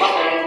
Hey!